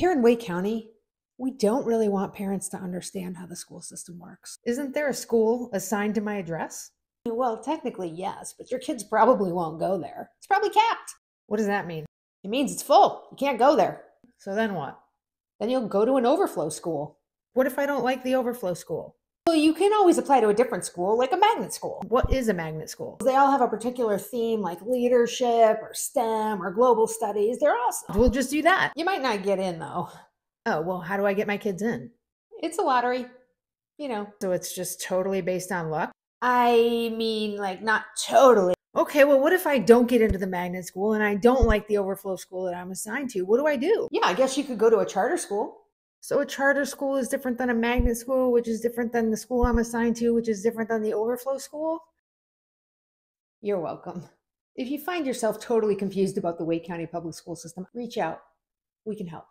Here in Wake County, we don't really want parents to understand how the school system works. Isn't there a school assigned to my address? Well, technically, yes, but your kids probably won't go there. It's probably capped. What does that mean? It means it's full. You can't go there. So then what? Then you'll go to an overflow school. What if I don't like the overflow school? Well, you can always apply to a different school, like a magnet school. What is a magnet school? They all have a particular theme, like leadership or STEM or global studies. They're awesome. We'll just do that. You might not get in, though. Oh, well, how do I get my kids in? It's a lottery, you know. So it's just totally based on luck? I mean, like, not totally. Okay, well, what if I don't get into the magnet school and I don't like the overflow school that I'm assigned to? What do I do? Yeah, I guess you could go to a charter school. So a charter school is different than a magnet school, which is different than the school I'm assigned to, which is different than the overflow school? You're welcome. If you find yourself totally confused about the Wake County public school system, reach out. We can help.